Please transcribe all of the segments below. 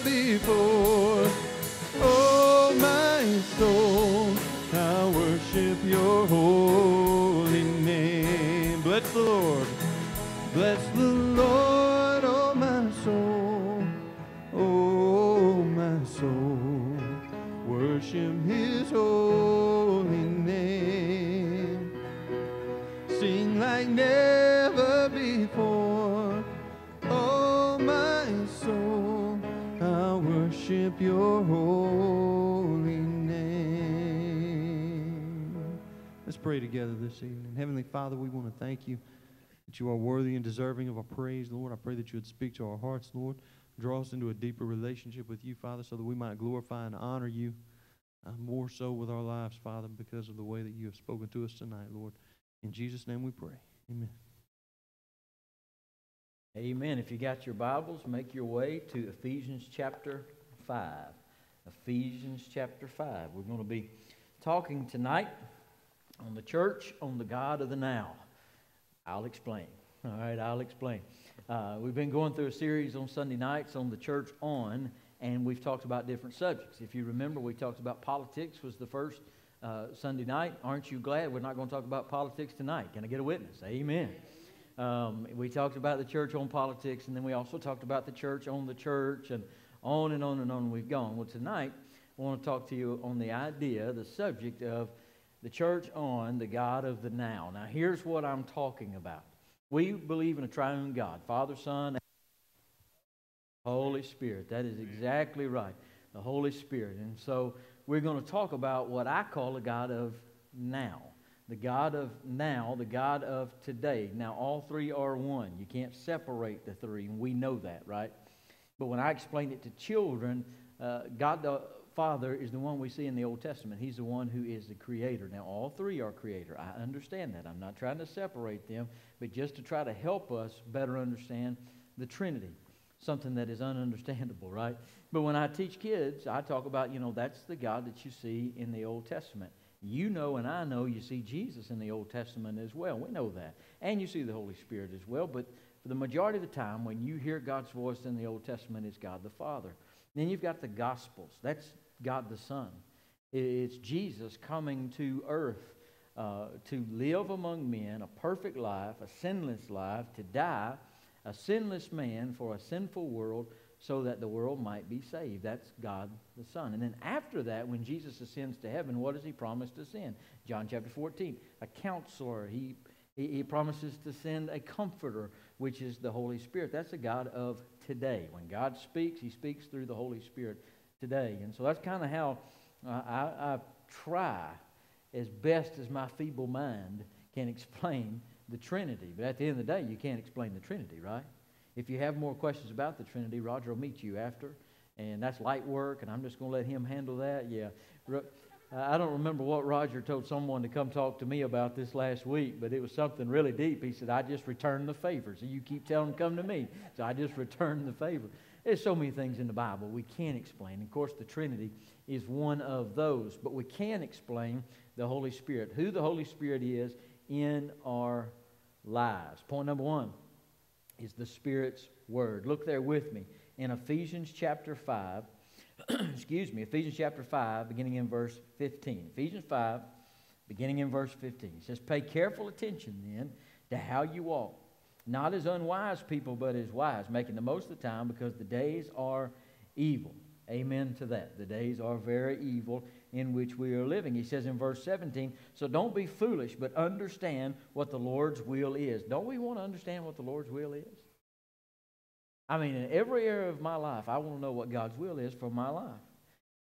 before. Oh, my soul, I worship your holy name. Bless the Lord. Bless the Lord, oh my soul. Oh, my soul. Worship his holy holy name. Let's pray together this evening. Heavenly Father, we want to thank you that you are worthy and deserving of our praise, Lord. I pray that you would speak to our hearts, Lord. Draw us into a deeper relationship with you, Father, so that we might glorify and honor you uh, more so with our lives, Father, because of the way that you have spoken to us tonight, Lord. In Jesus' name we pray. Amen. Amen. If you got your Bibles, make your way to Ephesians chapter 5. Ephesians chapter 5. We're going to be talking tonight on the church, on the God of the now. I'll explain. All right, I'll explain. Uh, we've been going through a series on Sunday nights on the church on, and we've talked about different subjects. If you remember, we talked about politics was the first uh, Sunday night. Aren't you glad we're not going to talk about politics tonight? Can I get a witness? Amen. Um, we talked about the church on politics, and then we also talked about the church on the church, and on and on and on we've gone. Well, tonight, I want to talk to you on the idea, the subject of the church on the God of the now. Now, here's what I'm talking about. We believe in a triune God, Father, Son, and Holy Spirit. That is exactly right. The Holy Spirit. And so we're going to talk about what I call the God of now. The God of now, the God of today. Now, all three are one. You can't separate the three, and we know that, right? But when I explain it to children, uh, God the Father is the one we see in the Old Testament. He's the one who is the creator. Now, all three are creator. I understand that. I'm not trying to separate them, but just to try to help us better understand the Trinity, something that is ununderstandable, right? But when I teach kids, I talk about, you know, that's the God that you see in the Old Testament. You know, and I know you see Jesus in the Old Testament as well. We know that. And you see the Holy Spirit as well. But the majority of the time, when you hear God's voice in the Old Testament, it's God the Father. Then you've got the Gospels. That's God the Son. It's Jesus coming to earth uh, to live among men a perfect life, a sinless life, to die, a sinless man for a sinful world, so that the world might be saved. That's God the Son. And then after that, when Jesus ascends to heaven, what does he promise to send? John chapter 14, a counselor. He, he, he promises to send a comforter, which is the Holy Spirit. That's the God of today. When God speaks, he speaks through the Holy Spirit today. And so that's kind of how uh, I, I try, as best as my feeble mind can explain the Trinity. But at the end of the day, you can't explain the Trinity, right? If you have more questions about the Trinity, Roger will meet you after. And that's light work, and I'm just going to let him handle that. Yeah. I don't remember what Roger told someone to come talk to me about this last week, but it was something really deep. He said, I just returned the favor. So you keep telling them, come to me. So I just returned the favor. There's so many things in the Bible we can't explain. Of course, the Trinity is one of those, but we can explain the Holy Spirit, who the Holy Spirit is in our lives. Point number one is the Spirit's Word. Look there with me in Ephesians chapter 5. excuse me, Ephesians chapter 5, beginning in verse 15. Ephesians 5, beginning in verse 15. It says, Pay careful attention then to how you walk, not as unwise people, but as wise, making the most of the time because the days are evil. Amen to that. The days are very evil in which we are living. He says in verse 17, So don't be foolish, but understand what the Lord's will is. Don't we want to understand what the Lord's will is? I mean, in every area of my life, I want to know what God's will is for my life.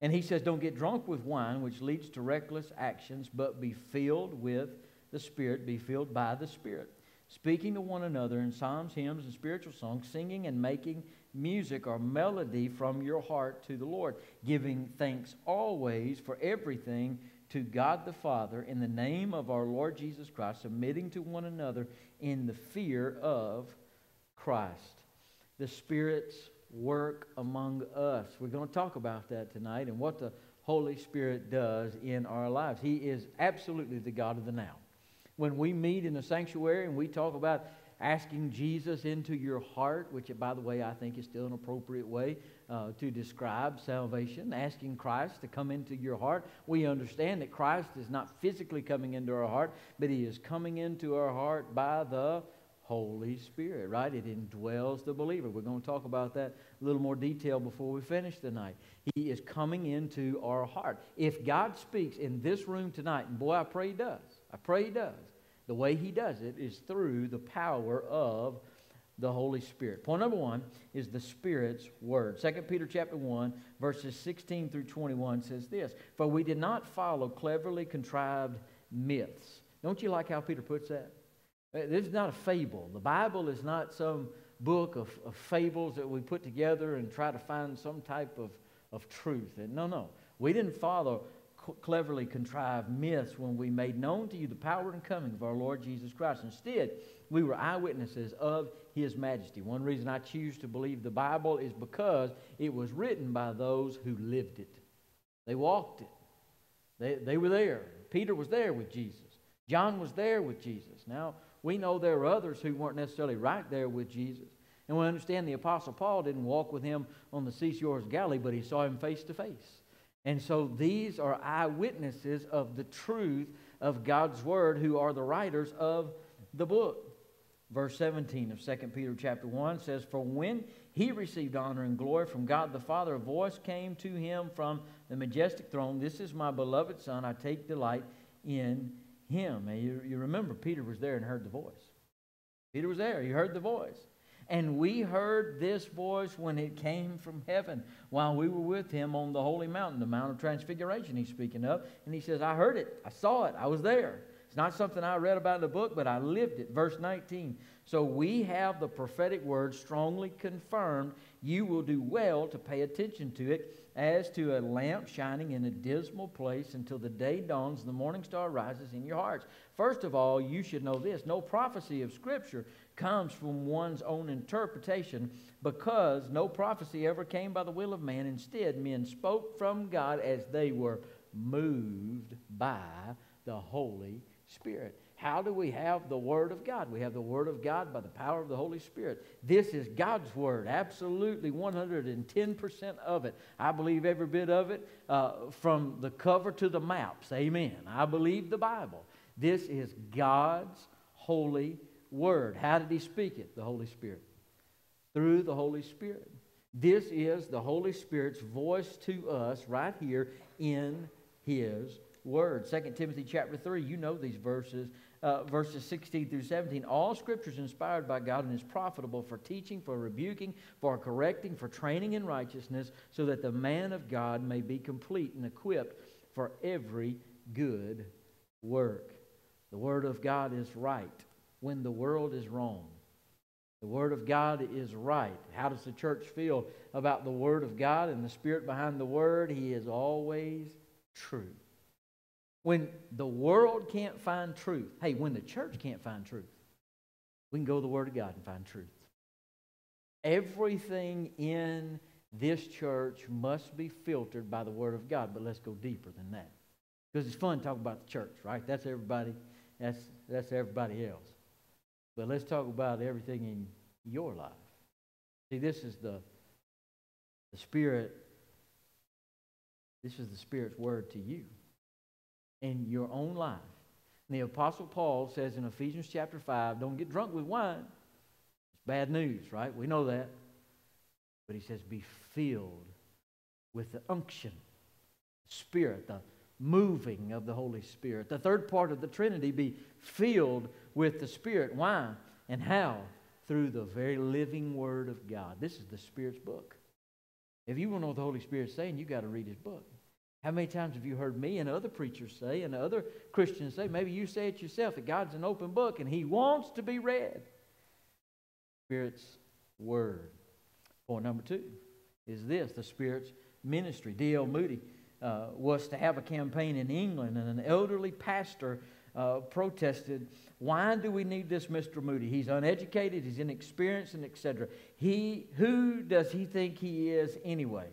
And he says, Don't get drunk with wine, which leads to reckless actions, but be filled with the Spirit, be filled by the Spirit. Speaking to one another in psalms, hymns, and spiritual songs, singing and making music or melody from your heart to the Lord, giving thanks always for everything to God the Father in the name of our Lord Jesus Christ, submitting to one another in the fear of Christ. The Spirit's work among us. We're going to talk about that tonight and what the Holy Spirit does in our lives. He is absolutely the God of the now. When we meet in the sanctuary and we talk about asking Jesus into your heart, which, by the way, I think is still an appropriate way uh, to describe salvation, asking Christ to come into your heart. We understand that Christ is not physically coming into our heart, but He is coming into our heart by the Holy Spirit, right? It indwells the believer. We're going to talk about that a little more detail before we finish tonight. He is coming into our heart. If God speaks in this room tonight, and boy, I pray He does, I pray He does, the way He does it is through the power of the Holy Spirit. Point number one is the Spirit's word. 2 Peter chapter 1, verses 16 through 21 says this For we did not follow cleverly contrived myths. Don't you like how Peter puts that? This is not a fable. The Bible is not some book of, of fables that we put together and try to find some type of, of truth. And no, no. We didn't follow cleverly contrived myths when we made known to you the power and coming of our Lord Jesus Christ. Instead, we were eyewitnesses of his majesty. One reason I choose to believe the Bible is because it was written by those who lived it. They walked it. They, they were there. Peter was there with Jesus. John was there with Jesus. Now, we know there are others who weren't necessarily right there with Jesus. And we understand the Apostle Paul didn't walk with him on the seashores of Galilee, but he saw him face to face. And so these are eyewitnesses of the truth of God's word who are the writers of the book. Verse 17 of 2 Peter chapter 1 says, For when he received honor and glory from God the Father, a voice came to him from the majestic throne, This is my beloved Son, I take delight in him. And you, you remember Peter was there and heard the voice. Peter was there, he heard the voice. And we heard this voice when it came from heaven while we were with him on the holy mountain, the Mount of Transfiguration, he's speaking of. And he says, I heard it, I saw it, I was there. It's not something I read about in the book, but I lived it. Verse 19. So we have the prophetic word strongly confirmed. You will do well to pay attention to it as to a lamp shining in a dismal place until the day dawns and the morning star rises in your hearts. First of all, you should know this no prophecy of Scripture comes from one's own interpretation because no prophecy ever came by the will of man. Instead, men spoke from God as they were moved by the Holy Spirit. How do we have the Word of God? We have the Word of God by the power of the Holy Spirit. This is God's Word, absolutely 110% of it. I believe every bit of it uh, from the cover to the maps. Amen. I believe the Bible. This is God's holy Word. How did He speak it? The Holy Spirit. Through the Holy Spirit. This is the Holy Spirit's voice to us right here in His Word. 2 Timothy chapter 3, you know these verses uh, verses 16 through 17. All scripture is inspired by God and is profitable for teaching, for rebuking, for correcting, for training in righteousness, so that the man of God may be complete and equipped for every good work. The Word of God is right when the world is wrong. The Word of God is right. How does the church feel about the Word of God and the Spirit behind the Word? He is always true. When the world can't find truth, hey, when the church can't find truth, we can go to the Word of God and find truth. Everything in this church must be filtered by the Word of God, but let's go deeper than that. Because it's fun to talk about the church, right? That's everybody, that's, that's everybody else. But let's talk about everything in your life. See, this is the, the Spirit, this is the Spirit's word to you in your own life. And the Apostle Paul says in Ephesians chapter 5, don't get drunk with wine. It's bad news, right? We know that. But he says, be filled with the unction, spirit, the moving of the Holy Spirit. The third part of the Trinity, be filled with the Spirit. Why and how? Through the very living Word of God. This is the Spirit's book. If you want to know what the Holy Spirit's saying, you got to read His book. How many times have you heard me and other preachers say, and other Christians say, maybe you say it yourself, that God's an open book and He wants to be read? Spirit's Word. Point number two is this the Spirit's ministry. D.L. Moody uh, was to have a campaign in England, and an elderly pastor uh, protested, Why do we need this Mr. Moody? He's uneducated, he's inexperienced, and etc. He, who does he think he is anyway?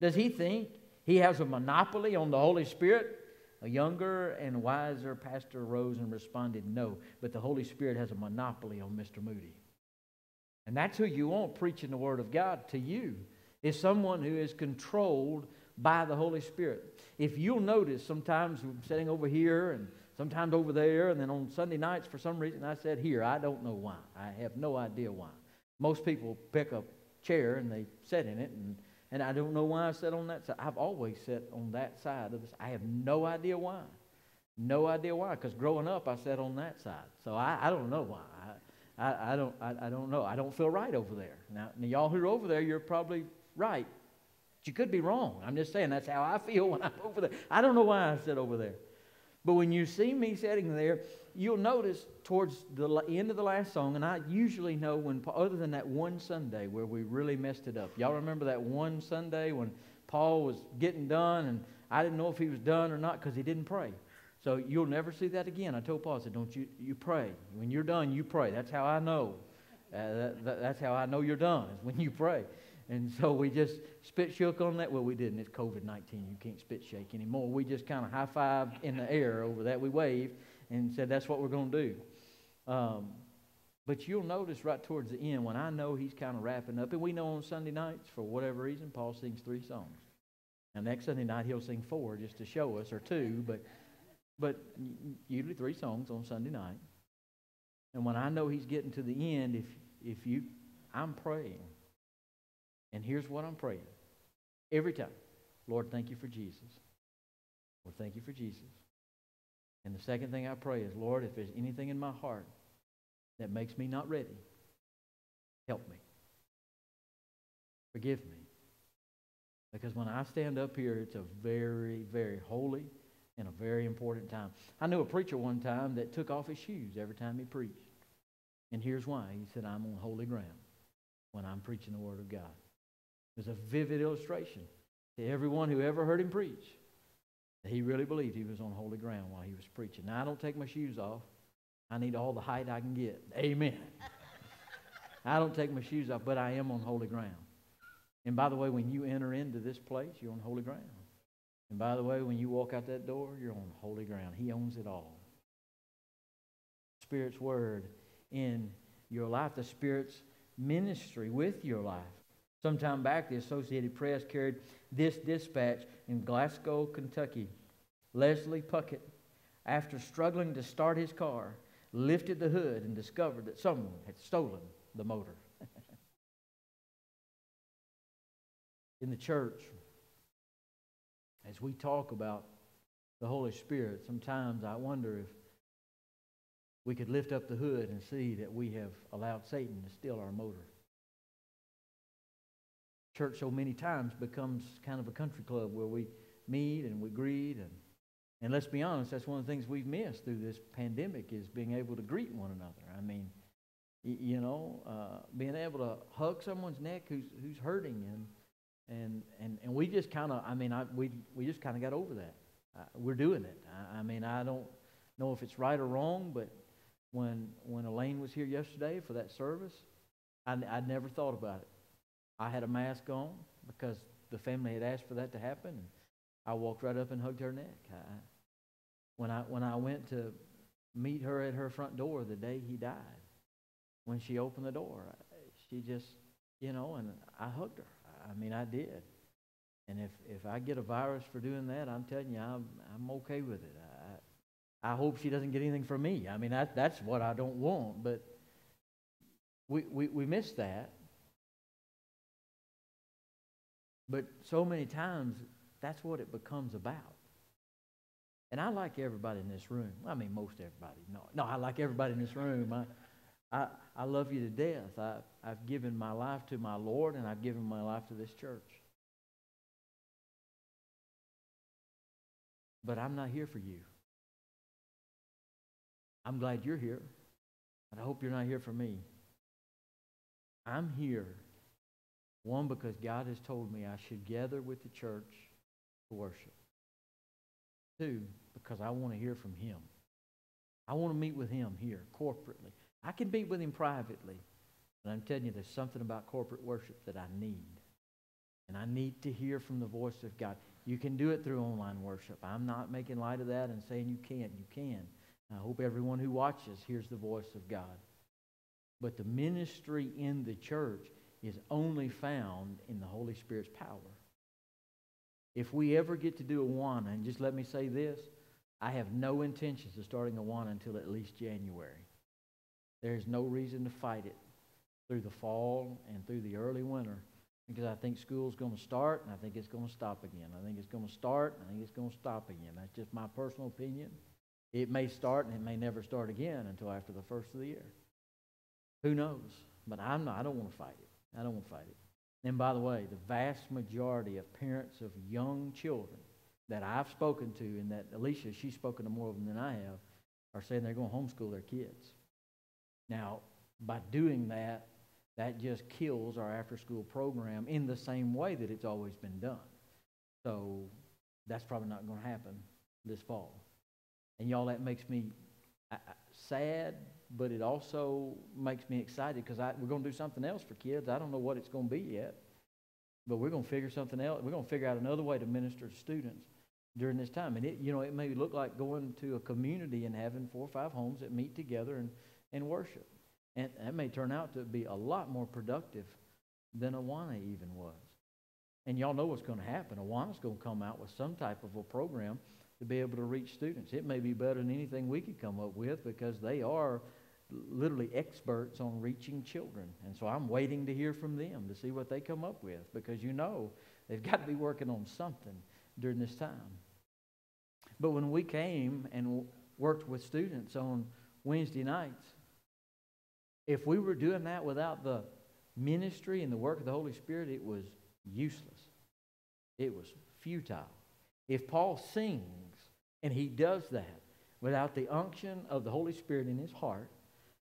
Does he think he has a monopoly on the Holy Spirit. A younger and wiser pastor rose and responded, No, but the Holy Spirit has a monopoly on Mr. Moody. And that's who you want preaching the Word of God to you, is someone who is controlled by the Holy Spirit. If you'll notice, sometimes I'm sitting over here and sometimes over there, and then on Sunday nights, for some reason, I said here. I don't know why. I have no idea why. Most people pick a chair and they sit in it, and, and I don't know why I sat on that side. I've always sat on that side of this. I have no idea why. No idea why, because growing up, I sat on that side. So I, I don't know why. I, I, I don't, I, I don't know. I don't feel right over there. Now, now, y'all who are over there, you're probably right. But you could be wrong. I'm just saying that's how I feel when I'm over there. I don't know why I sit over there. But when you see me sitting there, you'll notice towards the end of the last song, and I usually know when, other than that one Sunday where we really messed it up. Y'all remember that one Sunday when Paul was getting done, and I didn't know if he was done or not because he didn't pray. So you'll never see that again. I told Paul, I said, don't you, you pray. When you're done, you pray. That's how I know. Uh, that, that, that's how I know you're done, is when you pray. And so we just spit shook on that. Well, we didn't. It's COVID 19. You can't spit shake anymore. We just kind of high fived in the air over that. We waved and said, that's what we're going to do. Um, but you'll notice right towards the end when I know he's kind of wrapping up, and we know on Sunday nights, for whatever reason, Paul sings three songs. And next Sunday night he'll sing four just to show us, or two, but but usually three songs on Sunday night. And when I know he's getting to the end, if if you I'm praying. And here's what I'm praying. Every time. Lord, thank you for Jesus. Lord, thank you for Jesus. And the second thing I pray is, Lord, if there's anything in my heart that makes me not ready, help me. Forgive me. Because when I stand up here, it's a very, very holy and a very important time. I knew a preacher one time that took off his shoes every time he preached. And here's why. He said, I'm on holy ground when I'm preaching the Word of God. It was a vivid illustration to everyone who ever heard him preach. He really believed he was on holy ground while he was preaching. Now, I don't take my shoes off. I need all the height I can get. Amen. I don't take my shoes off, but I am on holy ground. And by the way, when you enter into this place, you're on holy ground. And by the way, when you walk out that door, you're on holy ground. He owns it all. Spirit's word in your life, the Spirit's ministry with your life. Sometime back, the Associated Press carried this dispatch in Glasgow, Kentucky. Leslie Puckett, after struggling to start his car, lifted the hood and discovered that someone had stolen the motor. in the church, as we talk about the Holy Spirit, sometimes I wonder if we could lift up the hood and see that we have allowed Satan to steal our motor. Church so many times becomes kind of a country club where we meet and we greet and and let's be honest, that's one of the things we've missed through this pandemic is being able to greet one another. I mean, you know, uh, being able to hug someone's neck who's who's hurting and and and and we just kind of, I mean, I, we we just kind of got over that. Uh, we're doing it. I, I, mean, I don't know if it's right or wrong, but when when Elaine was here yesterday for that service, I I never thought about it. I had a mask on because the family had asked for that to happen. And I walked right up and hugged her neck. I, when I when I went to meet her at her front door the day he died, when she opened the door, she just, you know, and I hugged her. I mean, I did. And if, if I get a virus for doing that, I'm telling you, I'm, I'm okay with it. I, I hope she doesn't get anything from me. I mean, that, that's what I don't want. But we, we, we miss that. But so many times, that's what it becomes about. And I like everybody in this room. I mean, most everybody. No, no, I like everybody in this room. I, I, I love you to death. I, I've given my life to my Lord, and I've given my life to this church. But I'm not here for you. I'm glad you're here, but I hope you're not here for me. I'm here, one, because God has told me I should gather with the church to worship. Two, because I want to hear from Him. I want to meet with Him here corporately. I can meet with Him privately, but I'm telling you, there's something about corporate worship that I need. And I need to hear from the voice of God. You can do it through online worship. I'm not making light of that and saying you can't. You can. I hope everyone who watches hears the voice of God. But the ministry in the church is only found in the Holy Spirit's power. If we ever get to do a Awana, and just let me say this, I have no intentions of starting a Awana until at least January. There's no reason to fight it through the fall and through the early winter because I think school's going to start and I think it's going to stop again. I think it's going to start and I think it's going to stop again. That's just my personal opinion. It may start and it may never start again until after the first of the year. Who knows? But I'm not, I don't want to fight it. I don't want to fight it. And by the way, the vast majority of parents of young children that I've spoken to, and that Alicia, she's spoken to more of them than I have, are saying they're going to homeschool their kids. Now, by doing that, that just kills our after school program in the same way that it's always been done. So that's probably not going to happen this fall. And y'all, that makes me sad, but it also makes me excited because we're going to do something else for kids. I don't know what it's going to be yet, but we're going to figure something else. We're going to figure out another way to minister to students during this time. And it, you know, it may look like going to a community and having four or five homes that meet together and, and worship. And that may turn out to be a lot more productive than Awana even was. And y'all know what's going to happen. Awana's going to come out with some type of a program to be able to reach students. It may be better than anything we could come up with because they are literally experts on reaching children. And so I'm waiting to hear from them to see what they come up with because you know they've got to be working on something during this time. But when we came and worked with students on Wednesday nights, if we were doing that without the ministry and the work of the Holy Spirit, it was useless. It was futile. If Paul sings and he does that without the unction of the Holy Spirit in his heart,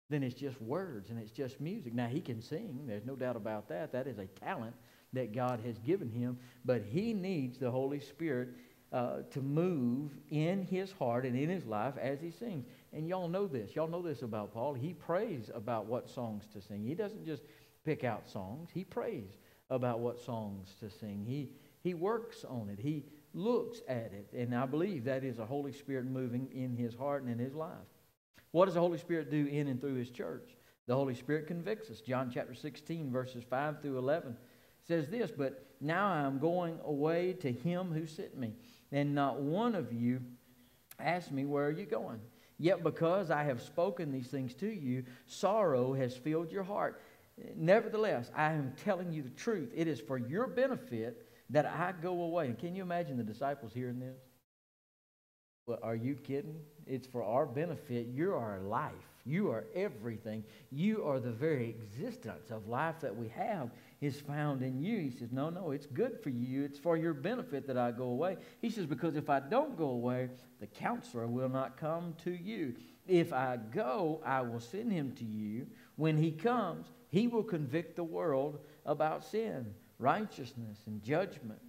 then it's just words and it's just music. Now, he can sing, there's no doubt about that. That is a talent that God has given him, but he needs the Holy Spirit uh, to move in his heart and in his life as he sings. And y'all know this. Y'all know this about Paul. He prays about what songs to sing. He doesn't just pick out songs, he prays about what songs to sing. He, he works on it, he looks at it. And I believe that is a Holy Spirit moving in his heart and in his life. What does the Holy Spirit do in and through his church? The Holy Spirit convicts us. John chapter 16, verses 5 through 11 says this But now I am going away to him who sent me, and not one of you asked me, Where are you going? Yet because I have spoken these things to you, sorrow has filled your heart. Nevertheless, I am telling you the truth. It is for your benefit that I go away. And can you imagine the disciples hearing this? Well, are you kidding? It's for our benefit. You are life. You are everything. You are the very existence of life that we have is found in you. He says, No, no, it's good for you. It's for your benefit that I go away. He says, Because if I don't go away, the counselor will not come to you. If I go, I will send him to you. When he comes, he will convict the world about sin, righteousness, and judgment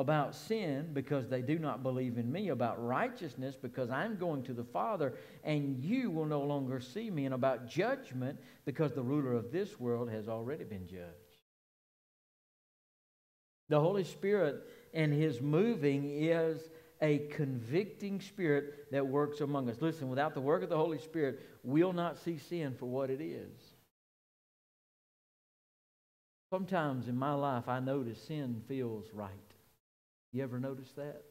about sin because they do not believe in me, about righteousness because I'm going to the Father and you will no longer see me, and about judgment because the ruler of this world has already been judged. The Holy Spirit and His moving is a convicting spirit that works among us. Listen, without the work of the Holy Spirit, we'll not see sin for what it is. Sometimes in my life, I notice sin feels right. You ever notice that?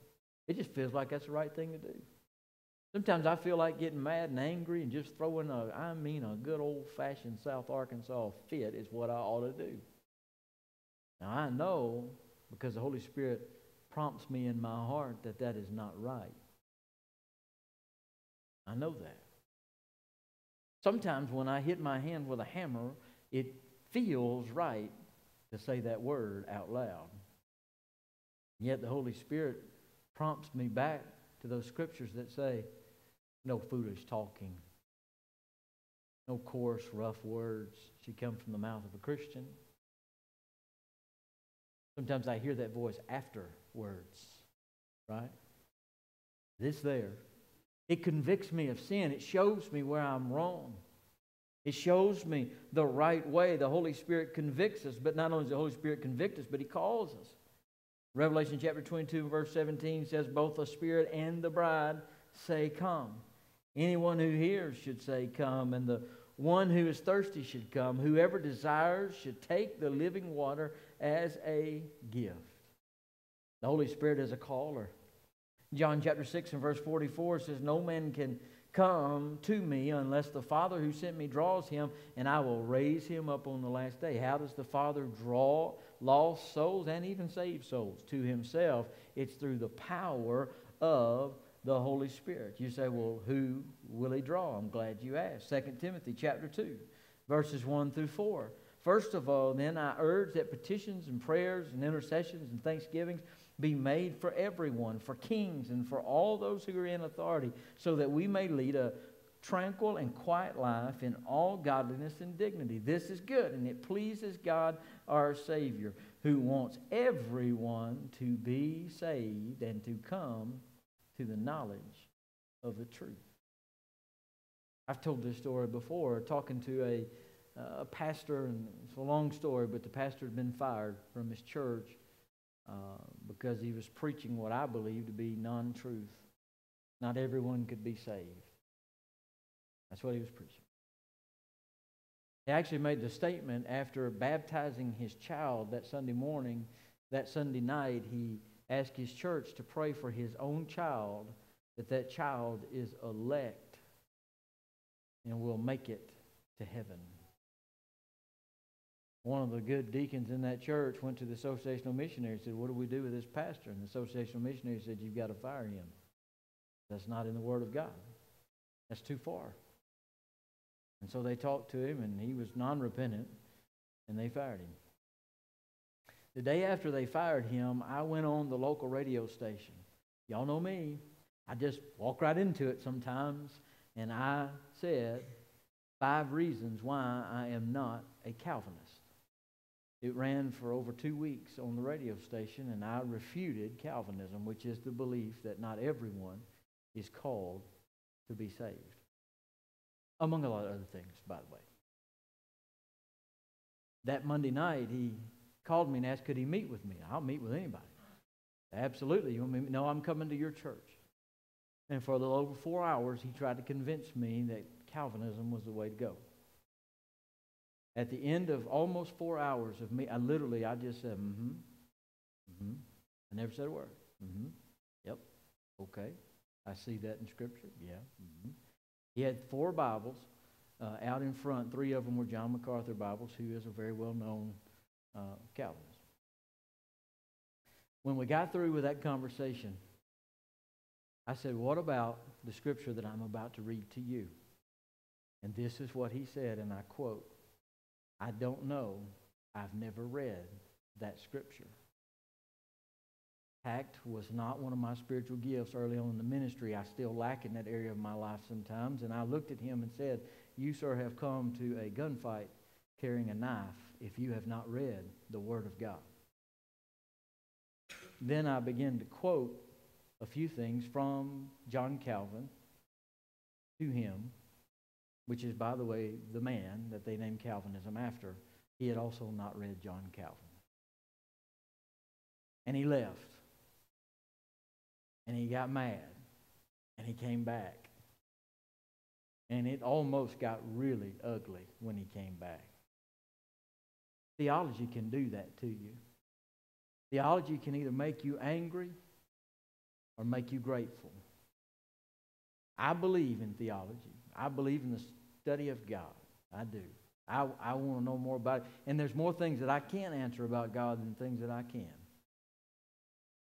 It just feels like that's the right thing to do. Sometimes I feel like getting mad and angry and just throwing a, I mean, a good old fashioned South Arkansas fit is what I ought to do. Now I know because the Holy Spirit prompts me in my heart that that is not right. I know that. Sometimes when I hit my hand with a hammer, it feels right to say that word out loud. Yet the Holy Spirit prompts me back to those scriptures that say, no foolish talking, no coarse, rough words should come from the mouth of a Christian. Sometimes I hear that voice afterwards, right? This there. It convicts me of sin. It shows me where I'm wrong. It shows me the right way. The Holy Spirit convicts us, but not only does the Holy Spirit convict us, but He calls us. Revelation chapter 22, verse 17 says, Both the Spirit and the bride say, Come. Anyone who hears should say, Come. And the one who is thirsty should come. Whoever desires should take the living water as a gift. The Holy Spirit is a caller. John chapter 6 and verse 44 says, No man can come to me unless the Father who sent me draws him, and I will raise him up on the last day. How does the Father draw lost souls and even saved souls to himself? It's through the power of the Holy Spirit. You say, well, who will he draw? I'm glad you asked. 2 Timothy chapter 2, verses 1 through 4. First of all, then I urge that petitions and prayers and intercessions and thanksgivings be made for everyone, for kings and for all those who are in authority, so that we may lead a tranquil and quiet life in all godliness and dignity. This is good, and it pleases God our Savior, who wants everyone to be saved and to come to the knowledge of the truth. I've told this story before, talking to a, uh, a pastor, and it's a long story, but the pastor had been fired from his church uh, because he was preaching what I believe to be non truth. Not everyone could be saved. That's what he was preaching. He actually made the statement after baptizing his child that Sunday morning, that Sunday night, he asked his church to pray for his own child that that child is elect and will make it to heaven. One of the good deacons in that church went to the associational missionary and said, What do we do with this pastor? And the associational missionary said, You've got to fire him. That's not in the Word of God. That's too far. And so they talked to him, and he was non repentant, and they fired him. The day after they fired him, I went on the local radio station. Y'all know me. I just walk right into it sometimes, and I said five reasons why I am not a Calvinist. It ran for over two weeks on the radio station, and I refuted Calvinism, which is the belief that not everyone is called to be saved, among a lot of other things, by the way. That Monday night, he called me and asked, could he meet with me? I'll meet with anybody. Absolutely. You want me? No, I'm coming to your church. And for a little over four hours, he tried to convince me that Calvinism was the way to go. At the end of almost four hours of me, I literally, I just said, mm-hmm, mm-hmm. I never said a word. Mm-hmm. Yep. Okay. I see that in Scripture. Yeah. Mm-hmm. He had four Bibles uh, out in front. Three of them were John MacArthur Bibles, who is a very well-known uh, Calvinist. When we got through with that conversation, I said, What about the scripture that I'm about to read to you? And this is what he said, and I quote I don't know. I've never read that scripture. Tact was not one of my spiritual gifts early on in the ministry. I still lack in that area of my life sometimes. And I looked at him and said, You, sir, have come to a gunfight carrying a knife if you have not read the Word of God. Then I began to quote a few things from John Calvin to him, which is, by the way, the man that they named Calvinism after. He had also not read John Calvin. And he left. And he got mad. And he came back. And it almost got really ugly when he came back. Theology can do that to you. Theology can either make you angry or make you grateful. I believe in theology. I believe in the study of God. I do. I, I want to know more about it. And there's more things that I can't answer about God than things that I can.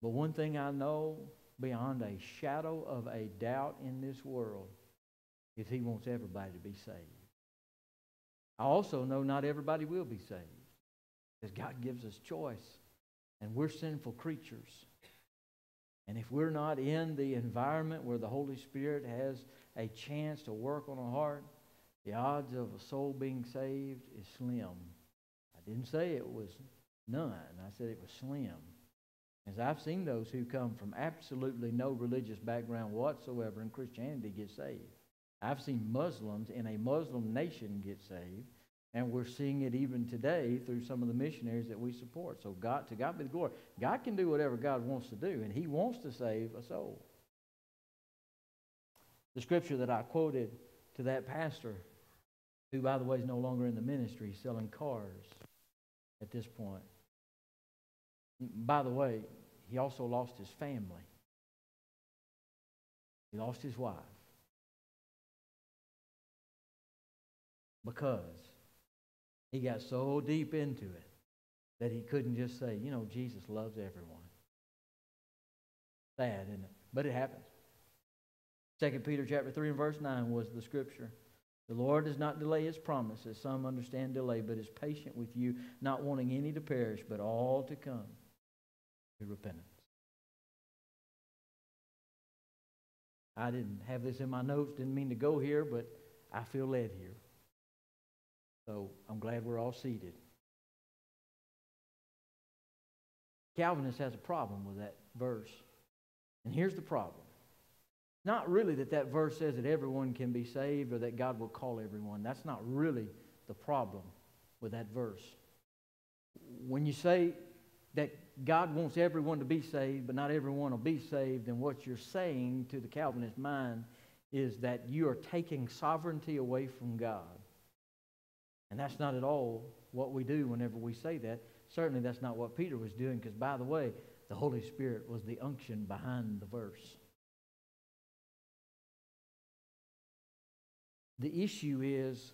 But one thing I know beyond a shadow of a doubt in this world is He wants everybody to be saved. I also know not everybody will be saved. Because God gives us choice. And we're sinful creatures. And if we're not in the environment where the Holy Spirit has a chance to work on a heart, the odds of a soul being saved is slim. I didn't say it was none. I said it was slim. As I've seen those who come from absolutely no religious background whatsoever in Christianity get saved. I've seen Muslims in a Muslim nation get saved. And we're seeing it even today through some of the missionaries that we support. So God, to God be the glory. God can do whatever God wants to do, and He wants to save a soul. The scripture that I quoted to that pastor, who, by the way, is no longer in the ministry, selling cars at this point. By the way, he also lost his family. He lost his wife. Because he got so deep into it that he couldn't just say, you know, Jesus loves everyone. Sad, isn't it? But it happens. 2 Peter chapter 3 and verse 9 was the scripture. The Lord does not delay his promise, as some understand delay, but is patient with you, not wanting any to perish, but all to come repentance. I didn't have this in my notes, didn't mean to go here, but I feel led here. So I'm glad we're all seated. Calvinist has a problem with that verse. And here's the problem. Not really that that verse says that everyone can be saved or that God will call everyone. That's not really the problem with that verse. When you say that God wants everyone to be saved, but not everyone will be saved, And what you're saying to the Calvinist mind is that you are taking sovereignty away from God. And that's not at all what we do whenever we say that. Certainly, that's not what Peter was doing, because, by the way, the Holy Spirit was the unction behind the verse. The issue is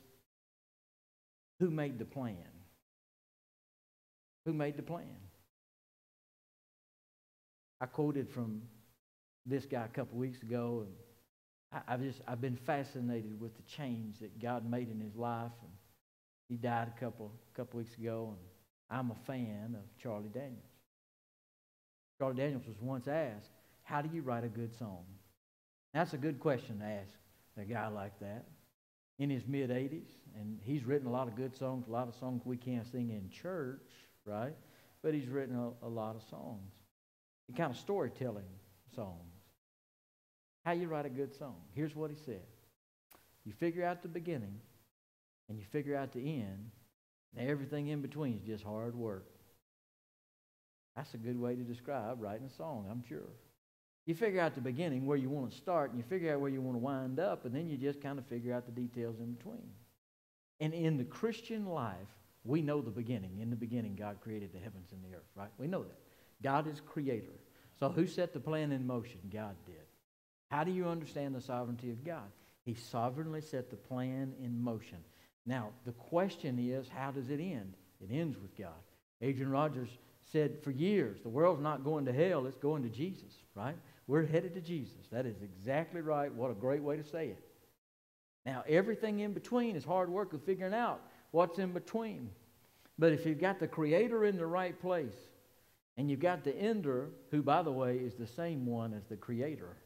who made the plan? Who made the plan? I quoted from this guy a couple weeks ago, and I, have just I've been fascinated with the change that God made in his life. And he died a couple couple weeks ago, and I'm a fan of Charlie Daniels. Charlie Daniels was once asked, "How do you write a good song?" That's a good question to ask a guy like that in his mid 80s, and he's written a lot of good songs, a lot of songs we can't sing in church, right? But he's written a, a lot of songs kind of storytelling songs. How you write a good song. Here's what he said. You figure out the beginning and you figure out the end, and everything in between is just hard work. That's a good way to describe writing a song, I'm sure. You figure out the beginning where you want to start, and you figure out where you want to wind up, and then you just kind of figure out the details in between. And in the Christian life, we know the beginning. In the beginning, God created the heavens and the earth, right? We know that. God is creator. So who set the plan in motion? God did. How do you understand the sovereignty of God? He sovereignly set the plan in motion. Now, the question is, how does it end? It ends with God. Adrian Rogers said for years, the world's not going to hell, it's going to Jesus, right? We're headed to Jesus. That is exactly right. What a great way to say it. Now, everything in between is hard work of figuring out what's in between. But if you've got the Creator in the right place, and you've got the ender, who, by the way, is the same one as the creator.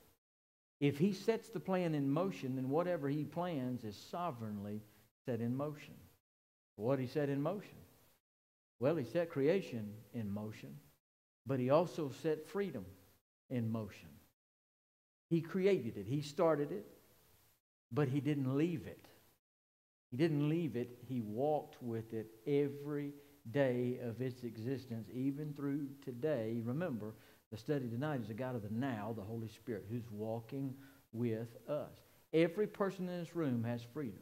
If he sets the plan in motion, then whatever he plans is sovereignly set in motion. What he set in motion? Well, he set creation in motion, but he also set freedom in motion. He created it, he started it, but he didn't leave it. He didn't leave it, he walked with it every day of its existence, even through today. Remember, the study tonight is a God of the now, the Holy Spirit, who's walking with us. Every person in this room has freedom.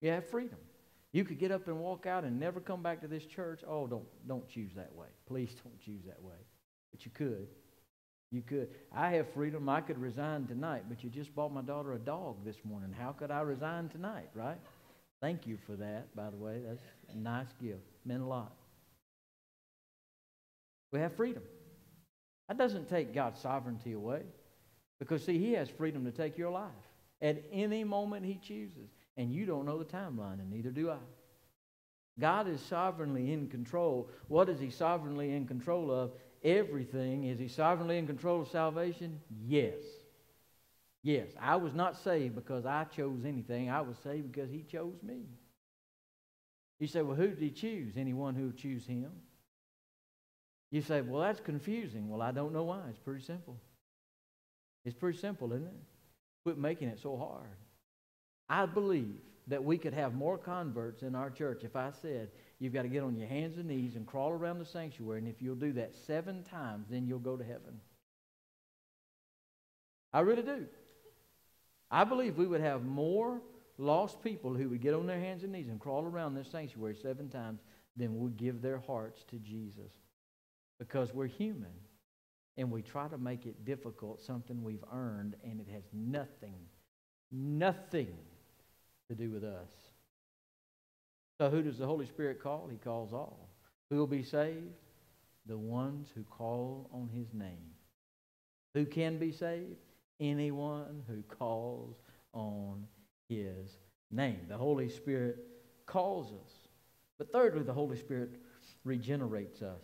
You have freedom. You could get up and walk out and never come back to this church. Oh, don't, don't choose that way. Please don't choose that way. But you could. You could. I have freedom. I could resign tonight, but you just bought my daughter a dog this morning. How could I resign tonight, right? Thank you for that, by the way. That's a nice gift. Meant a lot. We have freedom. That doesn't take God's sovereignty away. Because, see, He has freedom to take your life at any moment He chooses. And you don't know the timeline, and neither do I. God is sovereignly in control. What is He sovereignly in control of? Everything. Is He sovereignly in control of salvation? Yes. Yes, I was not saved because I chose anything. I was saved because He chose me. You say, well, who did He choose? Anyone who choose Him. You say, well, that's confusing. Well, I don't know why. It's pretty simple. It's pretty simple, isn't it? Quit making it so hard. I believe that we could have more converts in our church if I said, you've got to get on your hands and knees and crawl around the sanctuary, and if you'll do that seven times, then you'll go to heaven. I really do. I believe we would have more lost people who would get on their hands and knees and crawl around this sanctuary seven times than would give their hearts to Jesus. Because we're human and we try to make it difficult, something we've earned, and it has nothing, nothing to do with us. So, who does the Holy Spirit call? He calls all. Who will be saved? The ones who call on His name. Who can be saved? Anyone who calls on His name. The Holy Spirit calls us. But thirdly, the Holy Spirit regenerates us.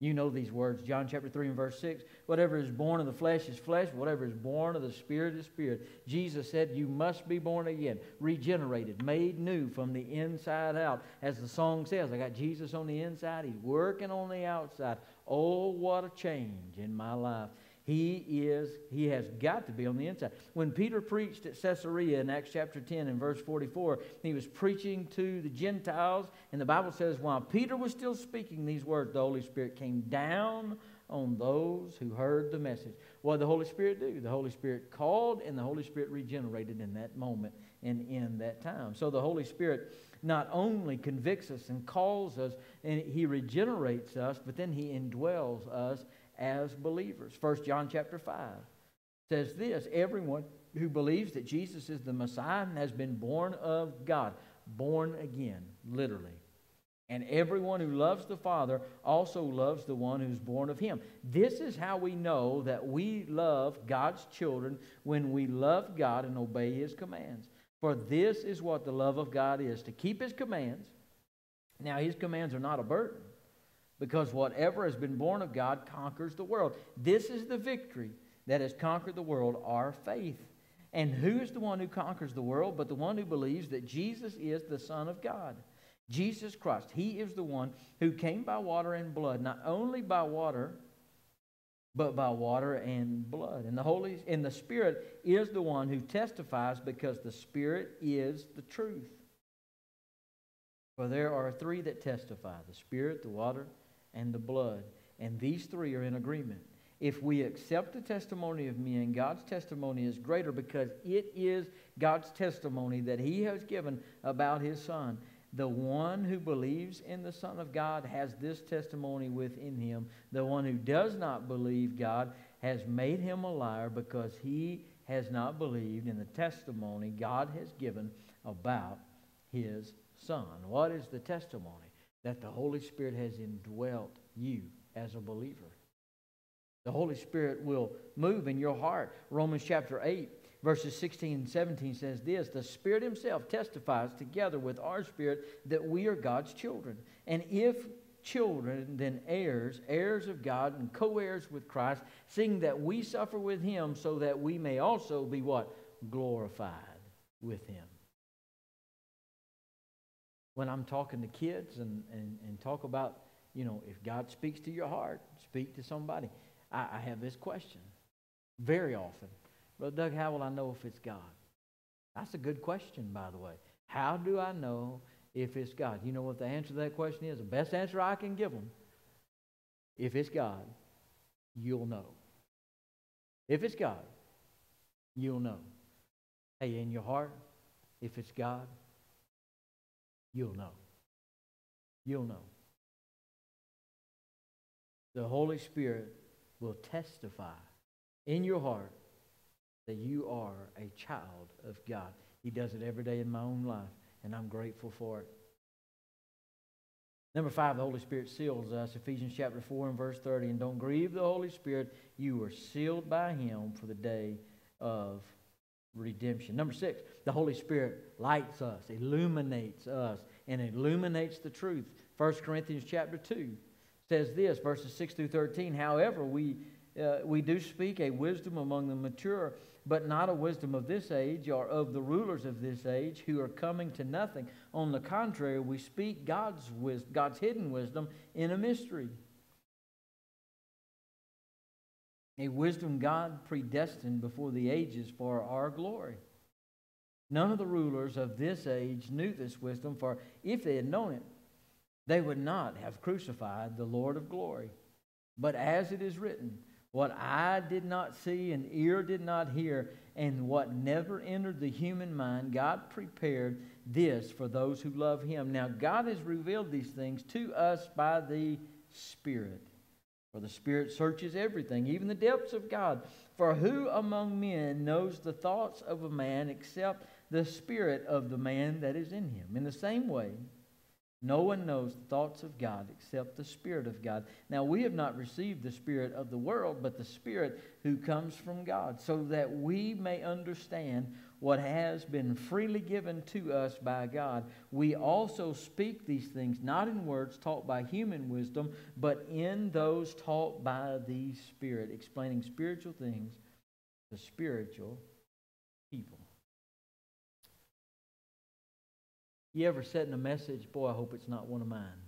You know these words, John chapter 3 and verse 6. Whatever is born of the flesh is flesh, whatever is born of the Spirit is spirit. Jesus said, You must be born again, regenerated, made new from the inside out. As the song says, I got Jesus on the inside, He's working on the outside. Oh, what a change in my life. He is, he has got to be on the inside. When Peter preached at Caesarea in Acts chapter 10 and verse 44, he was preaching to the Gentiles, and the Bible says, while Peter was still speaking these words, the Holy Spirit came down on those who heard the message. What did the Holy Spirit do? The Holy Spirit called, and the Holy Spirit regenerated in that moment and in that time. So the Holy Spirit not only convicts us and calls us, and he regenerates us, but then he indwells us as believers. 1 John chapter 5 says this Everyone who believes that Jesus is the Messiah has been born of God, born again, literally. And everyone who loves the Father also loves the one who's born of him. This is how we know that we love God's children when we love God and obey his commands. For this is what the love of God is to keep his commands. Now, his commands are not a burden because whatever has been born of God conquers the world. This is the victory that has conquered the world, our faith. And who is the one who conquers the world but the one who believes that Jesus is the Son of God? Jesus Christ. He is the one who came by water and blood, not only by water, but by water and blood. And the Holy and the Spirit is the one who testifies because the Spirit is the truth. For there are three that testify the Spirit, the water, and the blood. And these three are in agreement. If we accept the testimony of men, God's testimony is greater because it is God's testimony that He has given about His Son. The one who believes in the Son of God has this testimony within him. The one who does not believe God has made him a liar because he has not believed in the testimony God has given about his Son. What is the testimony? That the Holy Spirit has indwelt you as a believer. The Holy Spirit will move in your heart. Romans chapter 8, verses 16 and 17 says this The Spirit Himself testifies together with our spirit that we are God's children. And if children, then heirs, heirs of God, and co heirs with Christ, seeing that we suffer with Him, so that we may also be what? Glorified with Him when I'm talking to kids and, and, and talk about, you know, if God speaks to your heart, speak to somebody. I, I have this question very often. Brother Doug, how will I know if it's God? That's a good question, by the way. How do I know if it's God? You know what the answer to that question is? The best answer I can give them. If it's God, you'll know. If it's God, you'll know. Hey, in your heart, if it's God, you'll know. You'll know. The Holy Spirit will testify in your heart that you are a child of God. He does it every day in my own life, and I'm grateful for it. Number five, the Holy Spirit seals us. Ephesians chapter 4 and verse 30. And don't grieve the Holy Spirit. You were sealed by him for the day of redemption. Number six, the Holy Spirit lights us, illuminates us, and illuminates the truth. 1 Corinthians chapter 2 says this, verses 6 through 13. However, we, uh, we do speak a wisdom among the mature, but not a wisdom of this age or of the rulers of this age who are coming to nothing. On the contrary, we speak God's, wisdom, God's hidden wisdom in a mystery a wisdom God predestined before the ages for our glory. None of the rulers of this age knew this wisdom, for if they had known it, they would not have crucified the Lord of glory. But as it is written, what eye did not see and ear did not hear, and what never entered the human mind, God prepared this for those who love Him. Now, God has revealed these things to us by the Spirit. For the Spirit searches everything, even the depths of God. For who among men knows the thoughts of a man except the Spirit of the man that is in him? In the same way, no one knows the thoughts of God except the Spirit of God. Now, we have not received the Spirit of the world, but the Spirit who comes from God, so that we may understand what has been freely given to us by God. We also speak these things not in words taught by human wisdom, but in those taught by the Spirit, explaining spiritual things to spiritual You ever said in a message, boy, I hope it's not one of mine.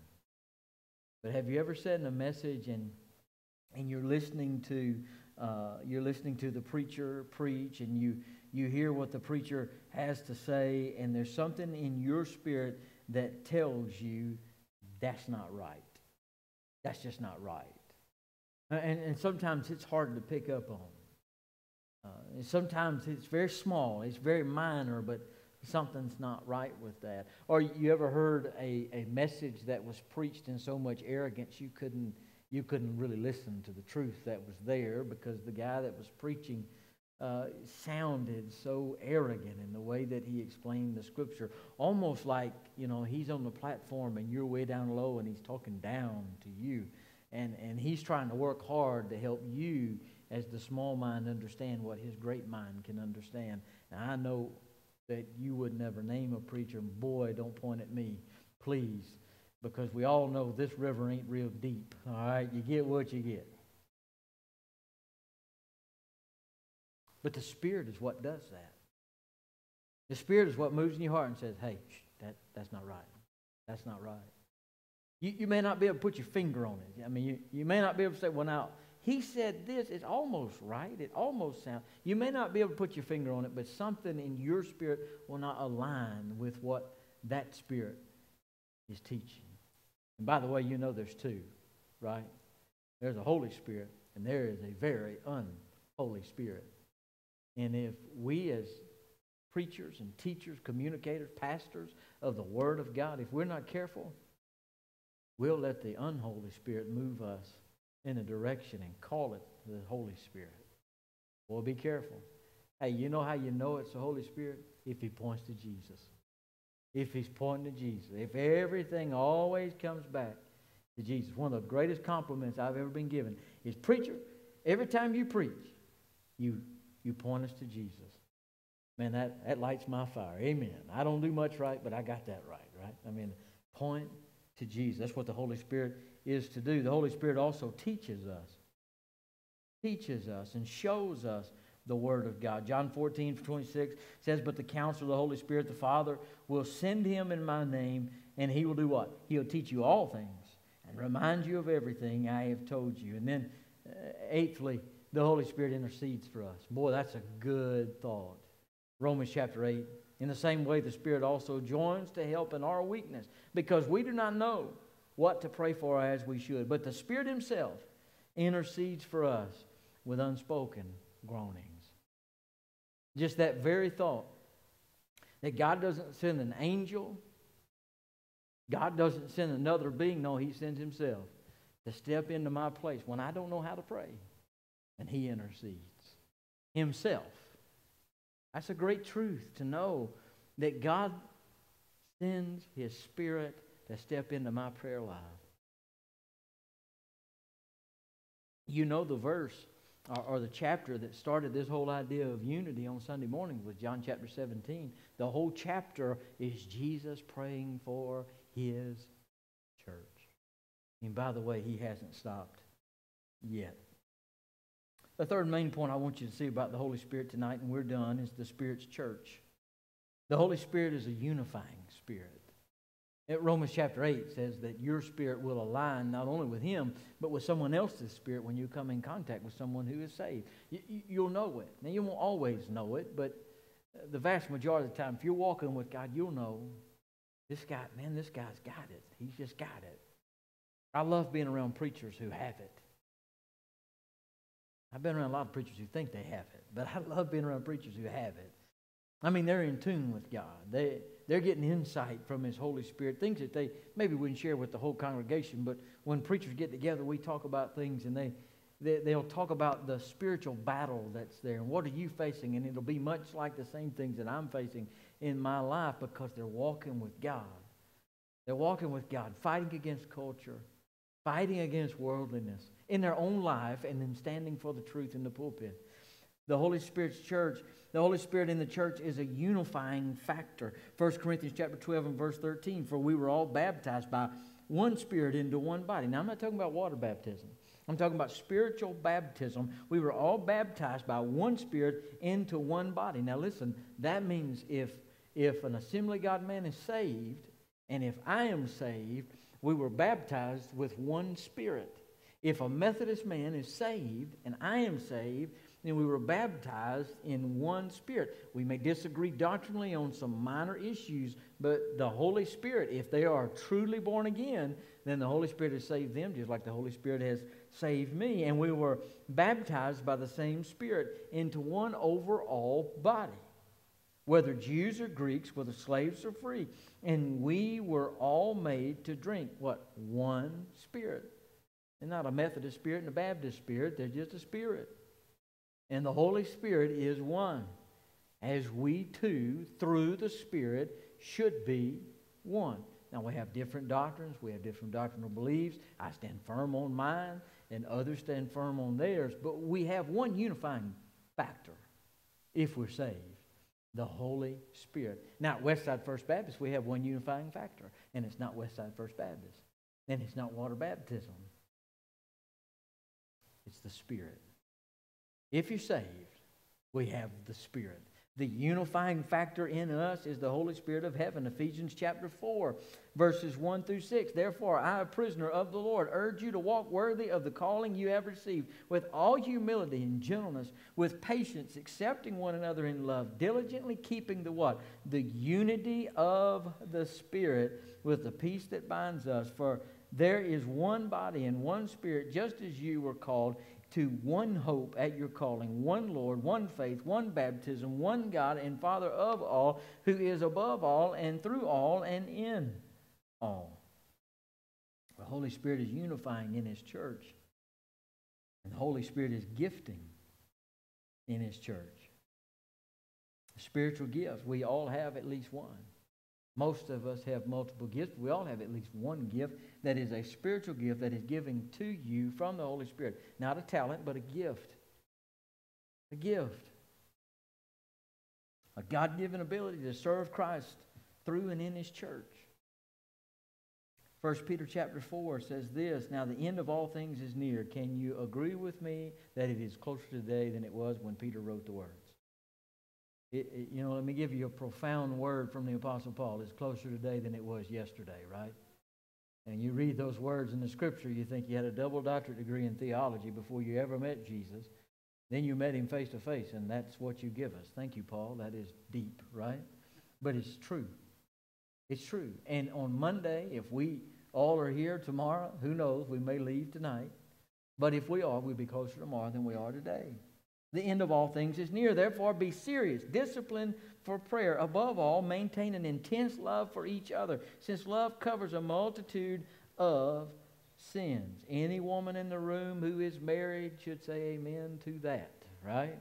But have you ever said in a message and and you're listening to uh, you're listening to the preacher preach and you you hear what the preacher has to say and there's something in your spirit that tells you that's not right. That's just not right. And, and sometimes it's hard to pick up on. Uh, and sometimes it's very small, it's very minor, but something's not right with that. Or you ever heard a, a message that was preached in so much arrogance you couldn't you couldn't really listen to the truth that was there because the guy that was preaching uh, sounded so arrogant in the way that he explained the scripture, almost like you know he's on the platform and you're way down low and he's talking down to you, and and he's trying to work hard to help you as the small mind understand what his great mind can understand. And I know that you would never name a preacher. Boy, don't point at me, please, because we all know this river ain't real deep. All right, you get what you get. But the Spirit is what does that. The Spirit is what moves in your heart and says, hey, that, that's not right. That's not right. You, you may not be able to put your finger on it. I mean, you, you may not be able to say, well, now, he said this. It's almost right. It almost sounds. You may not be able to put your finger on it, but something in your spirit will not align with what that spirit is teaching. And by the way, you know there's two, right? There's a Holy Spirit, and there is a very unholy spirit. And if we as preachers and teachers, communicators, pastors of the Word of God, if we're not careful, we'll let the unholy spirit move us in a direction and call it the Holy Spirit. Well, be careful. Hey, you know how you know it's the Holy Spirit? If he points to Jesus. If he's pointing to Jesus. If everything always comes back to Jesus. One of the greatest compliments I've ever been given is preacher, every time you preach, you, you point us to Jesus. Man, that, that lights my fire. Amen. I don't do much right, but I got that right, right? I mean, point to Jesus. That's what the Holy Spirit is to do. The Holy Spirit also teaches us, teaches us, and shows us the Word of God. John 14, 26 says, But the counsel of the Holy Spirit, the Father, will send him in my name, and he will do what? He'll teach you all things and remind you of everything I have told you. And then, uh, eighthly, the Holy Spirit intercedes for us. Boy, that's a good thought. Romans chapter 8. In the same way, the Spirit also joins to help in our weakness because we do not know what to pray for as we should. But the Spirit Himself intercedes for us with unspoken groanings. Just that very thought that God doesn't send an angel, God doesn't send another being. No, He sends Himself to step into my place when I don't know how to pray. And He intercedes Himself. That's a great truth to know that God sends His Spirit to step into my prayer life. You know the verse or, or, the chapter that started this whole idea of unity on Sunday morning was John chapter 17. The whole chapter is Jesus praying for his church. And by the way, he hasn't stopped yet. The third main point I want you to see about the Holy Spirit tonight, and we're done, is the Spirit's church. The Holy Spirit is a unifying spirit. Romans chapter 8 says that your spirit will align not only with him, but with someone else's spirit when you come in contact with someone who is saved. You, will know it. Now, you won't always know it, but uh, the vast majority of the time, if you're walking with God, you'll know this guy, man, this guy's got it. He's just got it. I love being around preachers who have it. I've been around a lot of preachers who think they have it, but I love being around preachers who have it. I mean, they're in tune with God. They, they're getting insight from His Holy Spirit, things that they maybe wouldn't share with the whole congregation, but when preachers get together, we talk about things and they, they, they'll talk about the spiritual battle that's there and what are you facing, and it'll be much like the same things that I'm facing in my life because they're walking with God. They're walking with God, fighting against culture, fighting against worldliness in their own life, and then standing for the truth in the pulpit. The Holy Spirit's church, the Holy Spirit in the church is a unifying factor. 1 Corinthians chapter 12 and verse 13, for we were all baptized by one spirit into one body. Now I'm not talking about water baptism. I'm talking about spiritual baptism. We were all baptized by one spirit into one body. Now listen, that means if if an assembly God man is saved and if I am saved, we were baptized with one spirit. If a Methodist man is saved and I am saved, then we were baptized in one spirit. We may disagree doctrinally on some minor issues, but the Holy Spirit, if they are truly born again, then the Holy Spirit has saved them just like the Holy Spirit has saved me. And we were baptized by the same Spirit into one overall body whether Jews or Greeks, whether slaves or free. And we were all made to drink what? One spirit. And not a Methodist spirit and a Baptist spirit, they're just a spirit. And the Holy Spirit is one. As we too, through the Spirit, should be one. Now, we have different doctrines, we have different doctrinal beliefs. I stand firm on mine, and others stand firm on theirs, but we have one unifying factor if we're saved the Holy Spirit. Now, Westside First Baptist, we have one unifying factor, and it's not Westside First Baptist, and it's not water baptism. It's the Spirit. If you're saved, we have the Spirit. The unifying factor in us is the Holy Spirit of heaven. Ephesians chapter 4, verses 1 through 6. Therefore, I, a prisoner of the Lord, urge you to walk worthy of the calling you have received, with all humility and gentleness, with patience, accepting one another in love, diligently keeping the what? The unity of the Spirit with the peace that binds us. For there is one body and one Spirit, just as you were called to one hope at your calling, one Lord, one faith, one baptism, one God and Father of all, who is above all and through all and in all. The Holy Spirit is unifying in His church, and the Holy Spirit is gifting in His church. Spiritual gifts, we all have at least one. Most of us have multiple gifts. We all have at least one gift that is a spiritual gift that is given to you from the Holy Spirit. Not a talent, but a gift. A gift. A God given ability to serve Christ through and in His church. 1 Peter chapter 4 says this Now the end of all things is near. Can you agree with me that it is closer today than it was when Peter wrote the words? It, it, you know, let me give you a profound word from the Apostle Paul. It's closer today than it was yesterday, right? And you read those words in the scripture, you think you had a double doctorate degree in theology before you ever met Jesus. Then you met him face to face, and that's what you give us. Thank you, Paul. That is deep, right? But it's true. It's true. And on Monday, if we all are here tomorrow, who knows? We may leave tonight. But if we are, we'll be closer tomorrow than we are today. The end of all things is near. Therefore, be serious, discipline for prayer. Above all, maintain an intense love for each other, since love covers a multitude of sins. Any woman in the room who is married should say amen to that, right?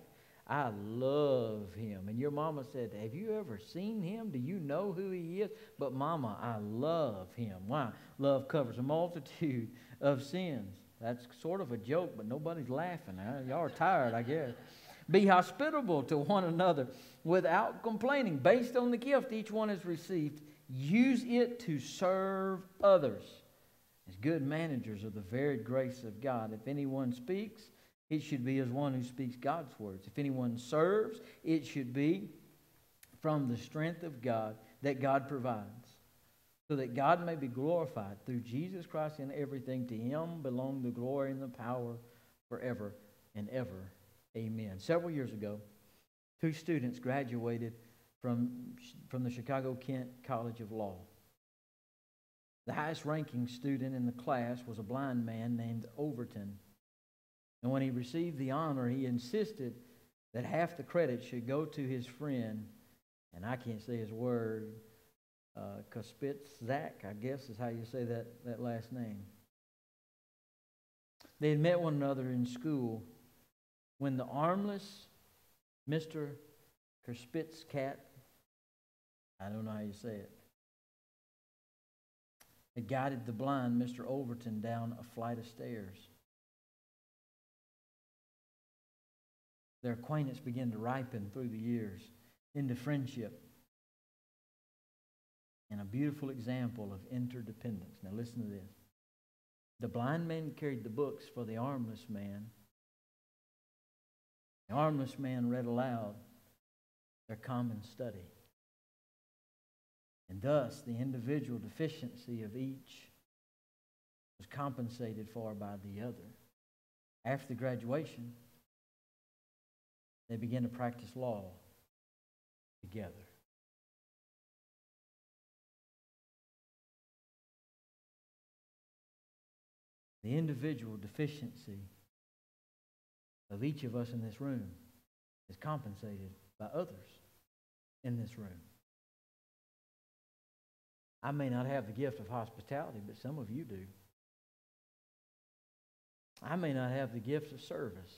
I love him. And your mama said, Have you ever seen him? Do you know who he is? But, mama, I love him. Why? Love covers a multitude of sins. That's sort of a joke, but nobody's laughing. Uh, y'all are tired, I guess. Be hospitable to one another without complaining, based on the gift each one has received. Use it to serve others as good managers of the varied grace of God. If anyone speaks, it should be as one who speaks God's words. If anyone serves, it should be from the strength of God that God provides so that God may be glorified through Jesus Christ in everything. To him belong the glory and the power forever and ever. Amen. Several years ago, Two students graduated from, from the Chicago Kent College of Law. The highest ranking student in the class was a blind man named Overton. And when he received the honor, he insisted that half the credit should go to his friend, and I can't say his word, uh, Kospitzak, I guess is how you say that, that last name. They had met one another in school when the armless Mr. Kerspitzkat, I don't know how you say it, had guided the blind Mr. Overton down a flight of stairs. Their acquaintance began to ripen through the years into friendship and a beautiful example of interdependence. Now, listen to this. The blind man carried the books for the armless man. The armless man read aloud their common study. And thus, the individual deficiency of each was compensated for by the other. After the graduation, they began to practice law together. The individual deficiency of each of us in this room is compensated by others in this room. I may not have the gift of hospitality, but some of you do. I may not have the gift of service,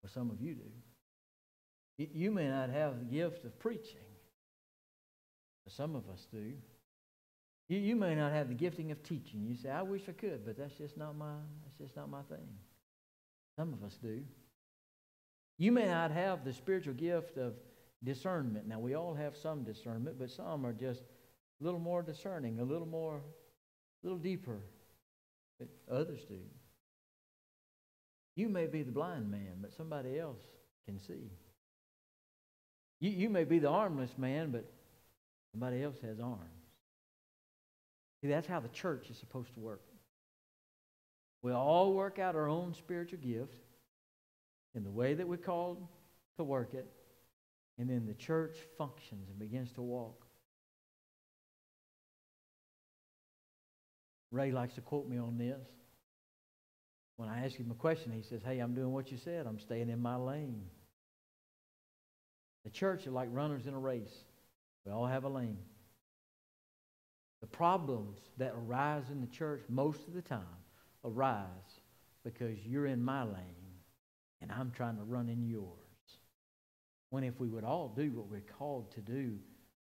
but some of you do. You may not have the gift of preaching, but some of us do. You, you may not have the gifting of teaching. You say, I wish I could, but that's just not my that's just not my thing. Some of us do. You may not have the spiritual gift of discernment. Now we all have some discernment, but some are just a little more discerning, a little more, a little deeper. But others do. You may be the blind man, but somebody else can see. You, you may be the armless man, but somebody else has arms. See, that's how the church is supposed to work. We all work out our own spiritual gift in the way that we're called to work it, and then the church functions and begins to walk. Ray likes to quote me on this. When I ask him a question, he says, Hey, I'm doing what you said. I'm staying in my lane. The church is like runners in a race. We all have a lane. The problems that arise in the church most of the time arise because you're in my lane and I'm trying to run in yours. When if we would all do what we're called to do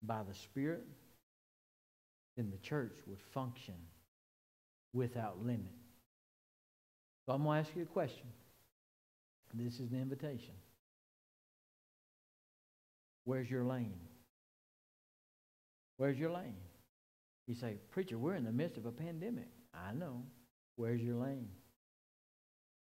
by the Spirit, then the church would function without limit. So I'm going to ask you a question. This is an invitation. Where's your lane? Where's your lane? You say, Preacher, we're in the midst of a pandemic. I know. Where's your lane?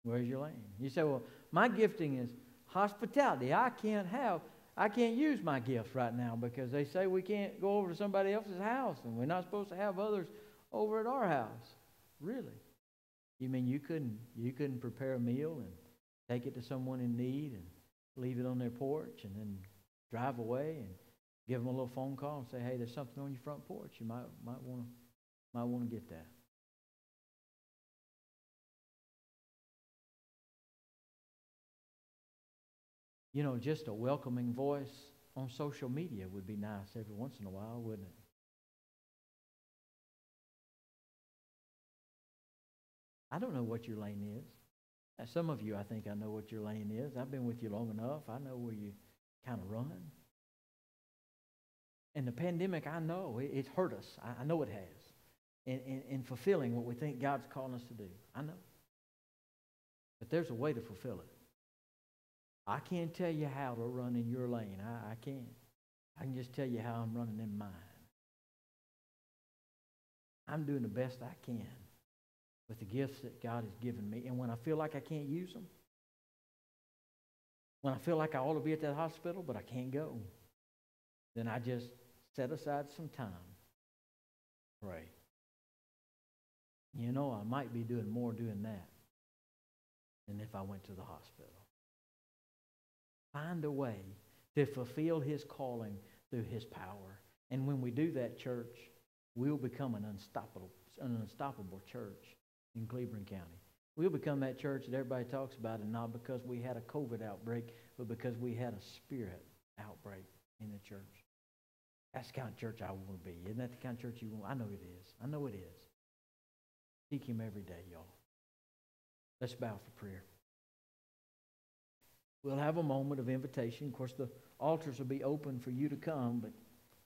Where's your lane? You say, Well, my gifting is hospitality. I can't have, I can't use my gift right now because they say we can't go over to somebody else's house and we're not supposed to have others over at our house. Really? You mean you couldn't you couldn't prepare a meal and take it to someone in need and leave it on their porch and then drive away and Give them a little phone call and say, hey, there's something on your front porch. You might, might want to might want to get that. You know, just a welcoming voice on social media would be nice every once in a while, wouldn't it? I don't know what your lane is. Now, some of you, I think I know what your lane is. I've been with you long enough. I know where you kind of run. And the pandemic, I know, it, it hurt us. I, I, know it has. In, in, in fulfilling what we think God's calling us to do. I know. But there's a way to fulfill it. I can't tell you how to run in your lane. I, I can't. I can just tell you how I'm running in mine. I'm doing the best I can with the gifts that God has given me. And when I feel like I can't use them, when I feel like I ought to be at that hospital, but I can't go, then I just set aside some time, pray. You know, I might be doing more doing that than if I went to the hospital. find a way to fulfill His calling through His power. And when we do that, church, we'll become an unstoppable, an unstoppable church in Cleburne County. We'll become that church that everybody talks about, and not because we had a COVID outbreak, but because we had a spirit outbreak in the church. That's the kind of church I want to be. Isn't that the kind of church you want? I know it is. I know it is. Seek Him every day, y'all. Let's bow for prayer. We'll have a moment of invitation. Of course, the altars will be open for you to come, but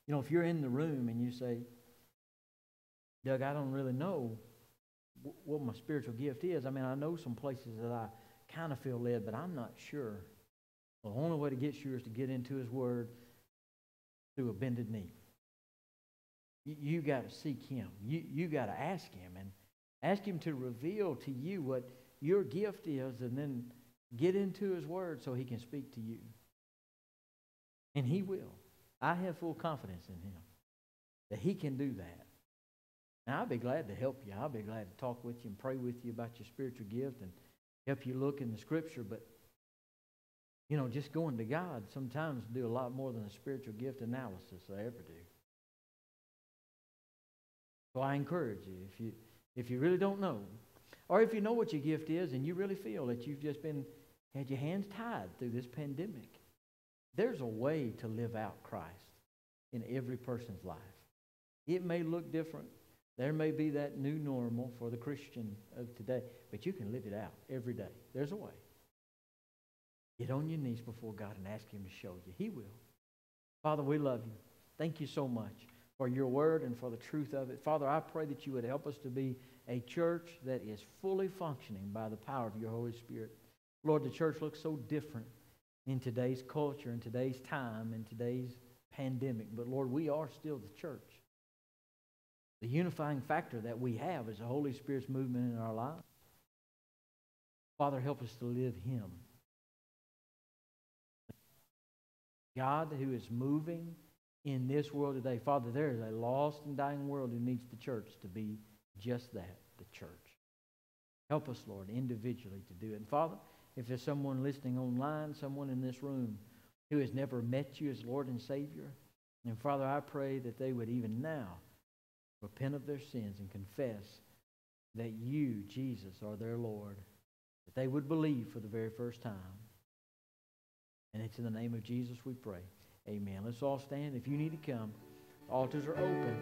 you know, if you're in the room and you say, Doug, I don't really know what my spiritual gift is. I mean, I know some places that I kind of feel led, but I'm not sure. Well, the only way to get sure is to get into His Word a bended knee. You, you got to seek Him. You, you got to ask Him and ask Him to reveal to you what your gift is and then get into His Word so He can speak to you. And He will. I have full confidence in Him that He can do that. And I'll be glad to help you. I'll be glad to talk with you and pray with you about your spiritual gift and help you look in the Scripture. But, you know, just going to God sometimes do a lot more than a spiritual gift analysis I ever do. So I encourage you, if you if you really don't know, or if you know what your gift is and you really feel that you've just been had your hands tied through this pandemic, there's a way to live out Christ in every person's life. It may look different. There may be that new normal for the Christian of today, but you can live it out every day. There's a way. Get on your knees before God and ask Him to show you. He will. Father, we love you. Thank you so much for your word and for the truth of it. Father, I pray that you would help us to be a church that is fully functioning by the power of your Holy Spirit. Lord, the church looks so different in today's culture, in today's time, in today's pandemic. But Lord, we are still the church. The unifying factor that we have is the Holy Spirit's movement in our lives. Father, help us to live Him. God who is moving in this world today. Father, there is a lost and dying world who needs the church to be just that, the church. Help us, Lord, individually to do it. And Father, if there's someone listening online, someone in this room who has never met you as Lord and Savior, and Father, I pray that they would even now repent of their sins and confess that you, Jesus, are their Lord, that they would believe for the very first time. And it's in the name of Jesus we pray. Amen. Let's all stand. If you need to come, altars are open.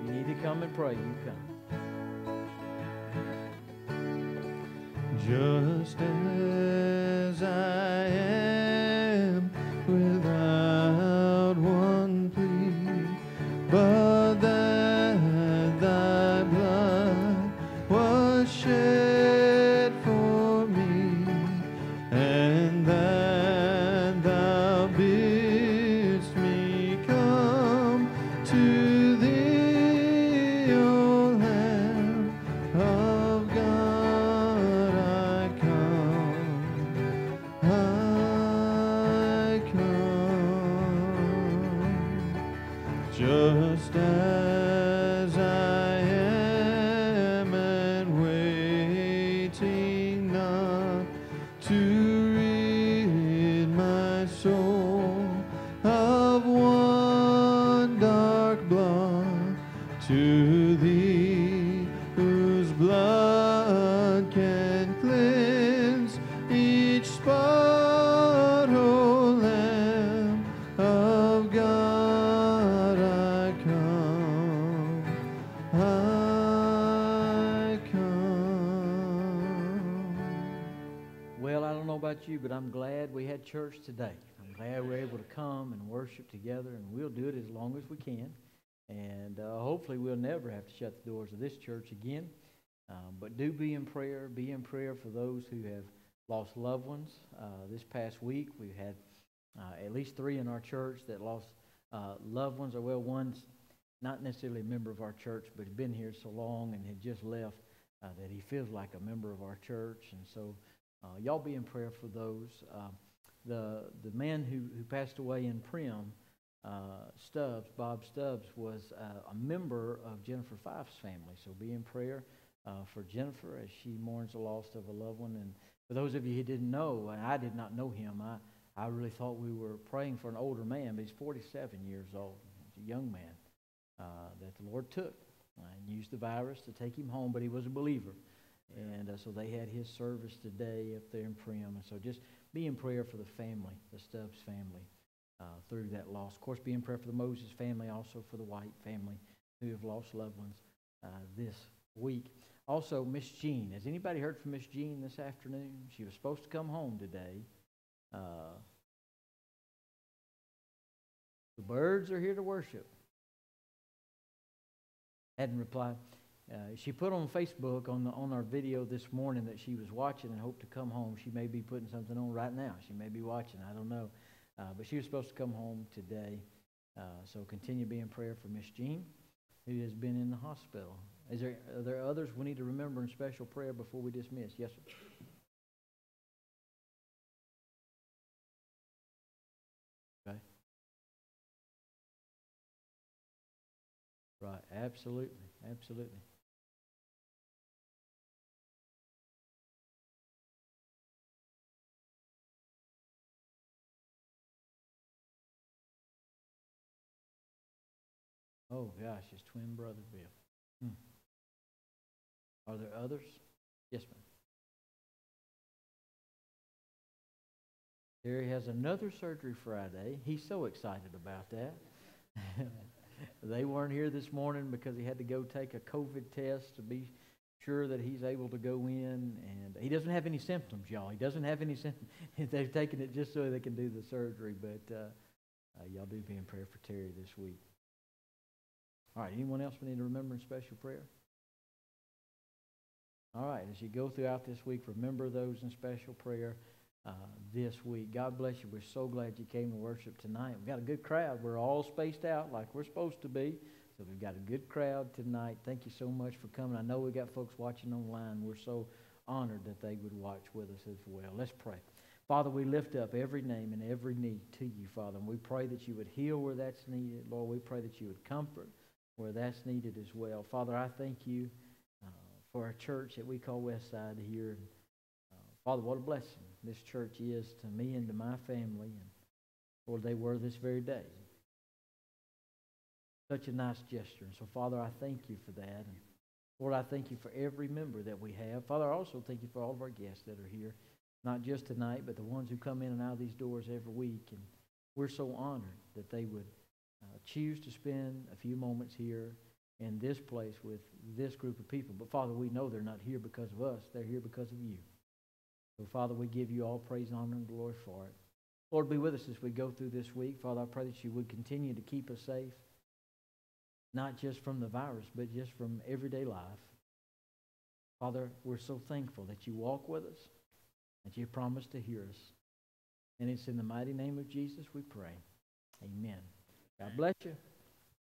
If you need to come and pray, you come. Just as I church today. I'm glad we're able to come and worship together, and we'll do it as long as we can. And uh, hopefully, we'll never have to shut the doors of this church again. Um, but do be in prayer. Be in prayer for those who have lost loved ones. Uh, this past week, we've had uh, at least three in our church that lost uh, loved ones. Or well, one's not necessarily a member of our church, but had been here so long and had just left uh, that he feels like a member of our church. And so, uh, y'all be in prayer for those. The the man who, who passed away in Prim, uh, Stubbs, Bob Stubbs, was uh, a member of Jennifer Fife's family. So be in prayer uh, for Jennifer as she mourns the loss of a loved one. And for those of you who didn't know, and I did not know him, I I really thought we were praying for an older man, but he's 47 years old. He's a young man uh, that the Lord took and used the virus to take him home, but he was a believer. And uh, so they had his service today up there in Prim. And so just be in prayer for the family, the Stubbs family, uh, through that loss. Of course, be in prayer for the Moses family, also for the White family who have lost loved ones uh, this week. Also, Miss Jean. Has anybody heard from Miss Jean this afternoon? She was supposed to come home today. Uh, the birds are here to worship. Hadn't replied. Uh, she put on Facebook on the, on our video this morning that she was watching and hoped to come home. She may be putting something on right now. She may be watching. I don't know. Uh, but she was supposed to come home today. Uh, so continue being prayer for Miss Jean, who has been in the hospital. Is there are there others we need to remember in special prayer before we dismiss? Yes, sir. Right. Absolutely. Absolutely. Oh gosh, his twin brother Bill. Hmm. Are there others? Yes, ma'am. Terry has another surgery Friday. He's so excited about that. they weren't here this morning because he had to go take a COVID test to be sure that he's able to go in. And he doesn't have any symptoms, y'all. He doesn't have any symptoms. They've taken it just so they can do the surgery. But uh, uh, y'all do be in prayer for Terry this week. All right, anyone else we need to remember in special prayer? All right, as you go throughout this week, remember those in special prayer uh, this week. God bless you. We're so glad you came to worship tonight. We've got a good crowd. We're all spaced out like we're supposed to be. So we've got a good crowd tonight. Thank you so much for coming. I know we've got folks watching online. We're so honored that they would watch with us as well. Let's pray. Father, we lift up every name and every need to you, Father, and we pray that you would heal where that's needed. Lord, we pray that you would comfort where that's needed as well. Father, I thank you uh, for our church that we call Westside here. And, uh, Father, what a blessing this church is to me and to my family. And Lord, they were this very day. Such a nice gesture. And so, Father, I thank you for that. And Lord, I thank you for every member that we have. Father, I also thank you for all of our guests that are here, not just tonight, but the ones who come in and out of these doors every week. And we're so honored that they would choose to spend a few moments here in this place with this group of people. But Father, we know they're not here because of us. They're here because of you. So Father, we give you all praise, honor, and glory for it. Lord, be with us as we go through this week. Father, I pray that you would continue to keep us safe, not just from the virus, but just from everyday life. Father, we're so thankful that you walk with us, that you promise to hear us. And it's in the mighty name of Jesus we pray. Amen. God bless you.